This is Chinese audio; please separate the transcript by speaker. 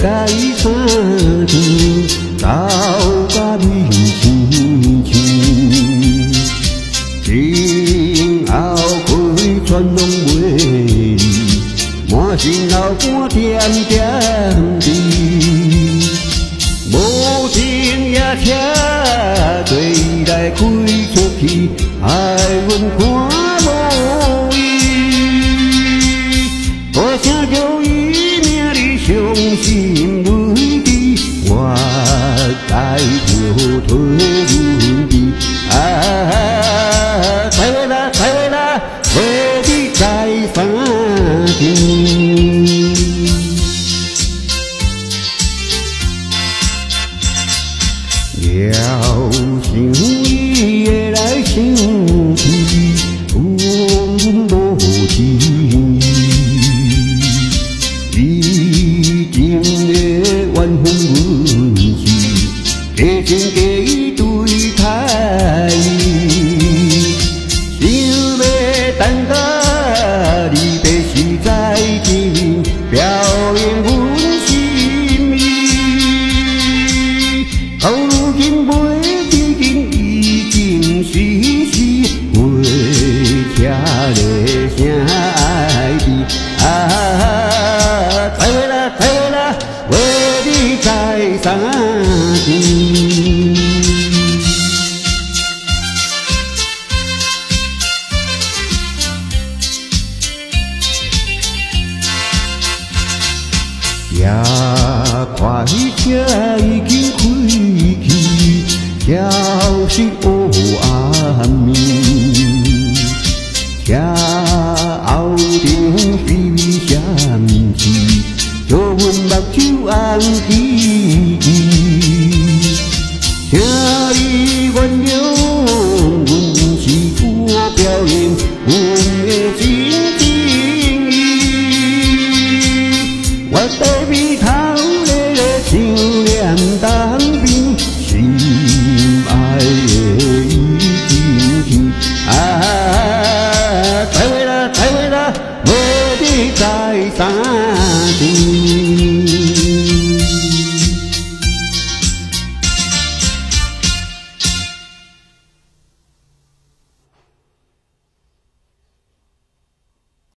Speaker 1: 该三天，走甲面青青，今后开全拢袂离，满心流汗点点滴，无情也听对来开出去，爱阮看着退阮离。啊，再啦再啦，为你再三天。了想伊会加情加意对待，想要等到你白时再见，表演阮心意。到如今袂记紧，已经是时，会听个声爱你啊，再会啦，再会啦，为你再三也快车已经开去，消息黑暗暝，车后顶微微闪起，叫阮目睭红起。